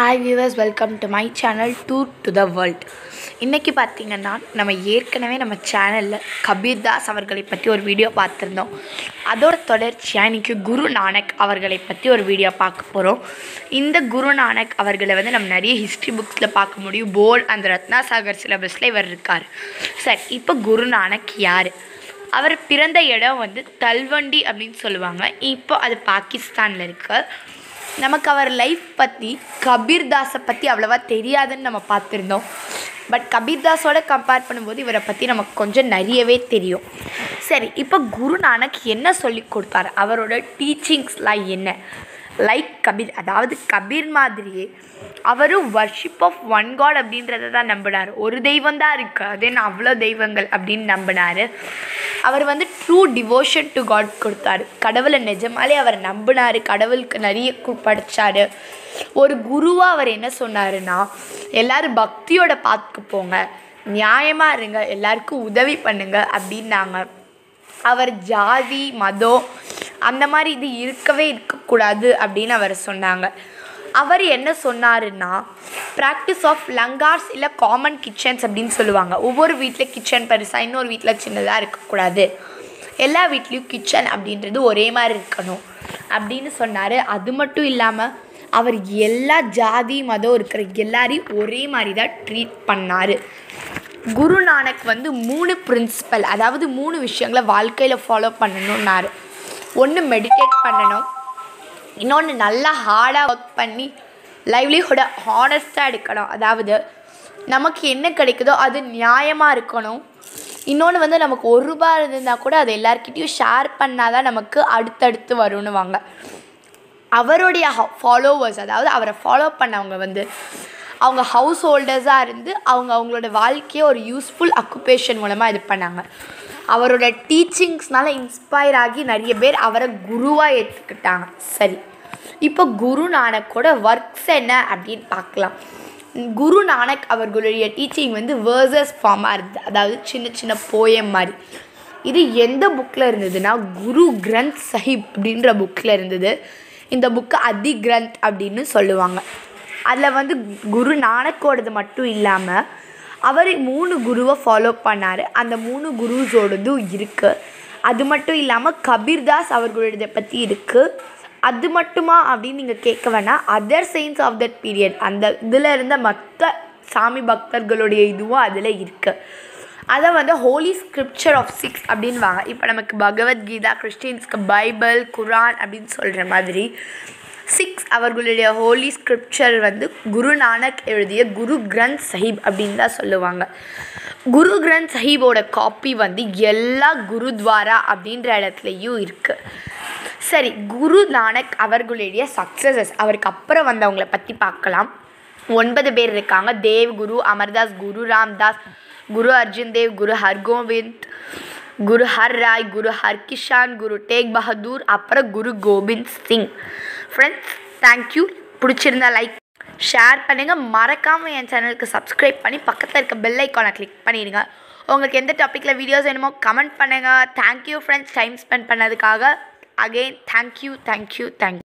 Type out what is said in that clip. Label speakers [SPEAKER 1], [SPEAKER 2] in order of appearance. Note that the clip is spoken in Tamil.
[SPEAKER 1] Hi viewers welcome to my channel tour to the world இன்றைக்கி பார்த்தீங்கன்னா நம்ம ஏற்கனவே நம்ம சேனலில் கபீர்தாஸ் அவர்களை பற்றி ஒரு வீடியோ பார்த்துருந்தோம். அதோட தொடர்ச்சியாக இன்றைக்கி குரு நானக் அவர்களை பற்றி ஒரு வீடியோ பார்க்க போகிறோம் இந்த குரு நானக் அவர்களை வந்து நம்ம நிறைய ஹிஸ்ட்ரி புக்ஸில் பார்க்க முடியும். போல் அந்த ரத்னா சாகர் சிலபஸில் இவர் இருக்கார். சரி இப்போ குரு நானக் யார்? அவர் பிறந்த இடம் வந்து தல்வண்டி அப்படின்னு சொல்லுவாங்க. இப்போ அது பாகிஸ்தானில் இருக்குது நமக்கு அவர் லைஃப் பற்றி கபீர்தாஸை பற்றி அவ்வளோவா தெரியாதுன்னு நம்ம பார்த்துருந்தோம். பட் கபீர்தாஸோட கம்பேர் பண்ணும்போது இவரை பற்றி நமக்கு கொஞ்சம் நிறையவே தெரியும். சரி இப்போ குருநானக் என்ன சொல்லி கொடுத்தாரு? அவரோட டீச்சிங்ஸ்லாம் என்ன? லைக் கபீர் அதாவது கபீர் மாதிரியே அவரும் வர்ஷிப் ஆஃப் ஒன் காட் அப்படின்றத தான் நம்பினார். ஒரு தெய்வம் தான் இருக்குது அதே நான் அவ்வளோ தெய்வங்கள் அப்படின்னு நம்பினார். அவர் வந்து ட்ரூ டிவோஷன் டு காட் கொடுத்தாரு. கடவுளை நிஜமாலே அவர் நம்பினார் கடவுளுக்கு நிறைய கு- ஒரு குருவாக அவர் என்ன சொன்னாருன்னா எல்லாரும் பக்தியோட பார்த்துக்கு போங்க நியாயமாக இருங்க எல்லாருக்கும் உதவி பண்ணுங்க அப்படின்னாங்க. அவர் ஜாதி மதம் அந்த மாதிரி இது இருக்கவே இருக்கக்கூடாது அப்படின்னு அவர் சொன்னாங்க. அவர் என்ன சொன்னாருன்னா ப்ராக்டிஸ் ஆஃப் லங்கார்ஸ் இல்லை காமன் கிச்சன்ஸ் அப்படின்னு சொல்லுவாங்க. ஒவ்வொரு வீட்டில் கிச்சன் பெருசாக இன்னொரு வீட்டில் சின்னதாக இருக்கக்கூடாது. எல்லா வீட்லேயும் கிச்சன் அப்படின்றது ஒரே மாதிரி இருக்கணும் அப்படின்னு சொன்னார். அது மட்டும் இல்லாமல் அவர் எல்லா ஜாதி மதம் இருக்கிற எல்லாரையும் ஒரே மாதிரி தான் ட்ரீட் பண்ணார். குரு நானக் வந்து மூணு பிரின்சிபல் அதாவது மூணு விஷயங்களை வாழ்க்கையில் ஃபாலோ பண்ணணும்னாரு. ஒன்று மெடிடேட் பண்ணணும் இன்னொன்று நல்லா ஹார்டாக ஒர்க் பண்ணி லைவ்லிஹுட்டை ஹானஸ்ட்டாக எடுக்கணும். அதாவது நமக்கு என்ன கிடைக்குதோ அது நியாயமாக இருக்கணும். இன்னொன்று வந்து நமக்கு ஒரு ரூபா இருந்தால் கூட அதை எல்லாருக்கிட்டேயும் ஷேர் பண்ணால் தான் நமக்கு அடுத்தடுத்து வரும்னுவாங்க. அவருடைய ஃபாலோவர்ஸ் அதாவது அவரை ஃபாலோ பண்ணவங்க வந்து அவங்க ஹவுஸ் ஹோல்டர்ஸாக இருந்து அவங்க அவங்களோட வாழ்க்கையை ஒரு யூஸ்ஃபுல் அக்குபேஷன் மூலமாக இது பண்ணாங்க. அவரோட டீச்சிங்ஸ்னால இன்ஸ்பயர் ஆகி நிறைய பேர் அவரை குருவாக ஏற்றுக்கிட்டாங்க சரி. இப்போ குரு நானக்கோட ஒர்க்ஸ் என்ன அப்படின்னு பார்க்கலாம். குரு நானக் அவர்களுடைய டீச்சிங் வந்து வேர்சஸ் ஃபார்மாக இருந்தது அதாவது சின்ன சின்ன போயம் மாதிரி. இது எந்த புக்கில் இருந்ததுன்னா குரு கிரந்த் சஹிப் அப்படின்ற புக்கில் இருந்தது. இந்த புக்கு அதி கிரந்த் அப்படின்னு சொல்லுவாங்க. அதில் வந்து குரு நானக்கோடது மட்டும் இல்லாமல் அவர் மூணு குருவை ஃபாலோ பண்ணார். அந்த மூணு குருஸோடதும் இருக்குது அது மட்டும் இல்லாமல் கபீர்தாஸ் அவர்களுடைய பற்றி இருக்குது அது மட்டுமா அப்படின்னு நீங்கள் கேட்க வேணாம். Other science of that period அந்த இதில் இருந்த மற்ற சாமி பக்தர்களுடைய இதுவும் அதில் இருக்குது அதை வந்து ஹோலி ஸ்கிரிப்சர் ஆஃப் சிக்ஸ் அப்படின்வாங்க இப்போ நமக்கு பகவத்கீதா கிறிஸ்டின்ஸ்க்கு பைபிள் குரான் அப்படின்னு சொல்கிற மாதிரி சிக்ஸ் அவர்களுடைய ஹோலி ஸ்கிரிப்சர் வந்து குரு நானக் எழுதிய குரு கிரந்த் சஹிப் அப்படின்னு தான் சொல்லுவாங்க. குரு கிரந்த் சஹிபோட காப்பி வந்து எல்லா குருத்வாரா அப்படின்ற இடத்துலையும் இருக்குது சரி குரு நானக் அவர்களுடைய சக்ஸஸஸ் அவருக்கு அப்புறம் வந்தவங்கள பற்றி பார்க்கலாம். ஒன்பது பேர் இருக்காங்க. தேவ் குரு அமர்தாஸ் குரு ராம்தாஸ் குரு அர்ஜுன் தேவ் குரு ஹர்கோவிந்த் குரு ஹர் ராய் குரு ஹர்கிஷான் குரு டேக் பகதூர் அப்புறம் Guru Gobind Singh. Friends thank you பிடிச்சிருந்தா லைக் ஷேர் பண்ணுங்கள் மறக்காமல் என் சேனலுக்கு சப்ஸ்கிரைப் பண்ணி பக்கத்தில் இருக்க பெல் ஐக்கானை கிளிக் பண்ணிடுங்க. உங்களுக்கு எந்த டாப்பிக்கில் வீடியோஸ் வேணுமோ கமெண்ட் பண்ணுங்கள் thank you friends time spend பண்ணதுக்காக. Again thank you thank you thank you